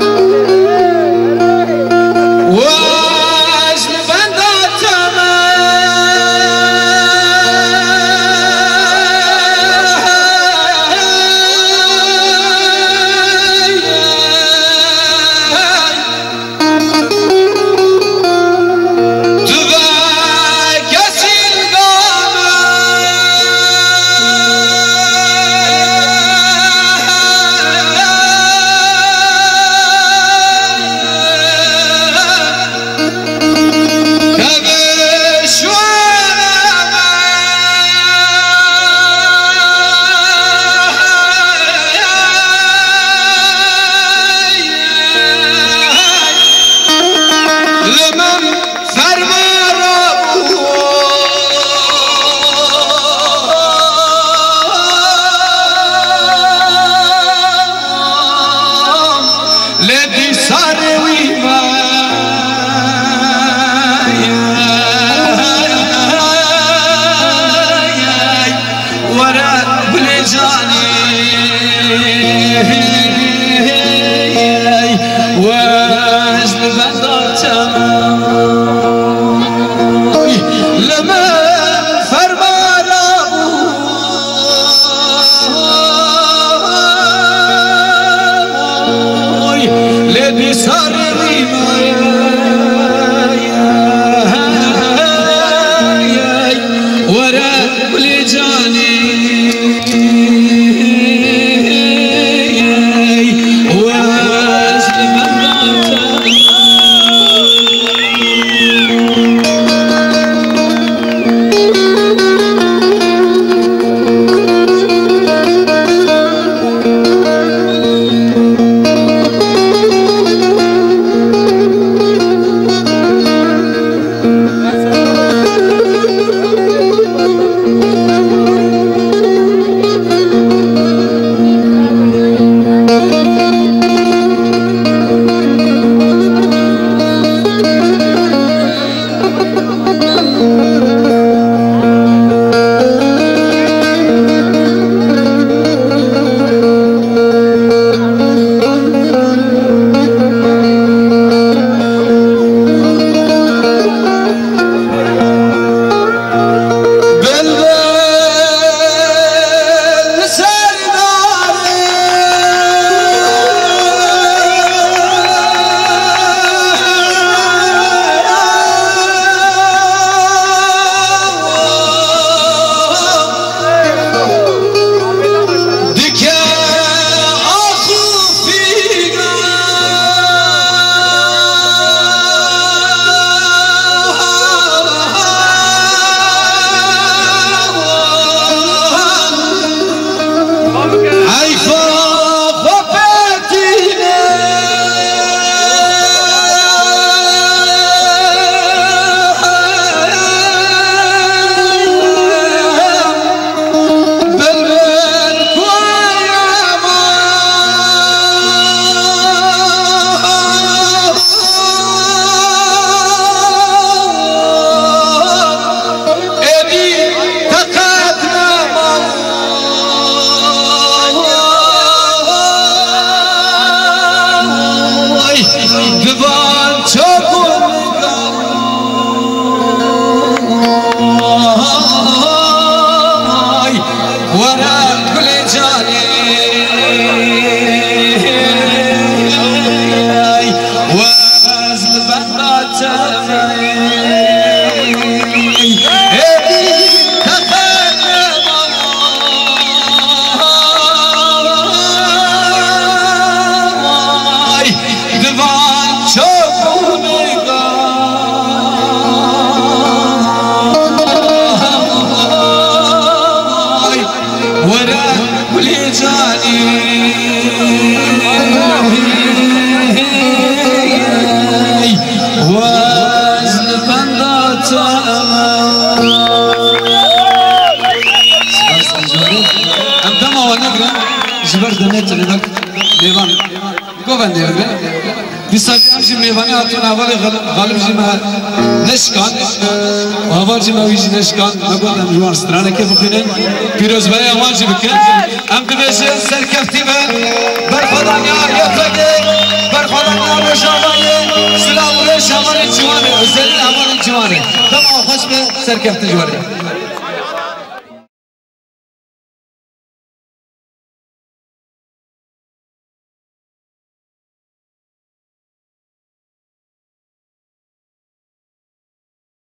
Música sarı binaya Zvrh da neće ne dakle, Devan, govan je vrbe. Visakacım Devan'ı hatun havalı galıbcıma neşkan, havarcıma vici neşkan, ne godan ruhan strana kefukinin, pirozbaya havancı bükün. Hem de beşe serkefti ve جوانه وزلی امان جوانه تمام خوش به سرکفتی جوانه